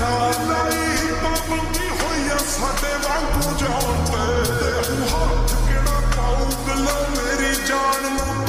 ਸਾਰ ਲਈ ਤਾਂ ਬੰਦੀ ਹੋਈ ਆ ਸਾਡੇ ਵਾਂਗੂ ਜਾਣ ਤੇ ਹੱਥ ਕਿਹੜਾ ਪਾਉ ਗਲਾ ਮੇਰੀ ਜਾਨ ਨੂੰ